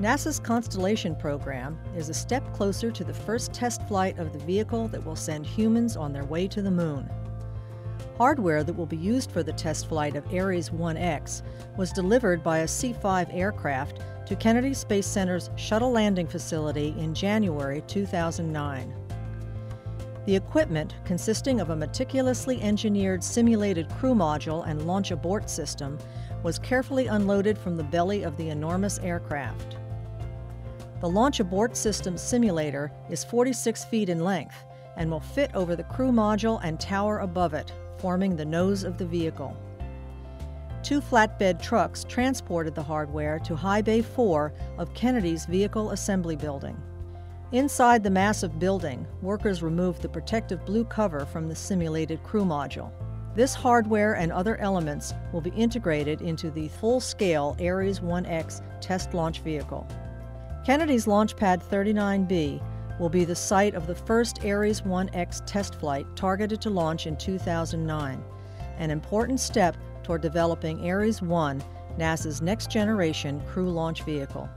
NASA's Constellation program is a step closer to the first test flight of the vehicle that will send humans on their way to the moon. Hardware that will be used for the test flight of Ares I-X was delivered by a C 5 aircraft to Kennedy Space Center's shuttle landing facility in January 2009. The equipment, consisting of a meticulously engineered simulated crew module and launch abort system, was carefully unloaded from the belly of the enormous aircraft. The launch abort system simulator is 46 feet in length and will fit over the crew module and tower above it, forming the nose of the vehicle. Two flatbed trucks transported the hardware to High Bay 4 of Kennedy's Vehicle Assembly Building. Inside the massive building, workers removed the protective blue cover from the simulated crew module. This hardware and other elements will be integrated into the full-scale Ares I-X test launch vehicle. Kennedy's Launchpad 39B will be the site of the first Ares I-X test flight targeted to launch in 2009, an important step toward developing Ares I, NASA's next generation crew launch vehicle.